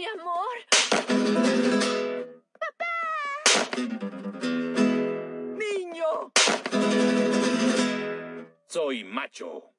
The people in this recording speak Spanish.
mi amor. papá, ¡Niño! Soy macho.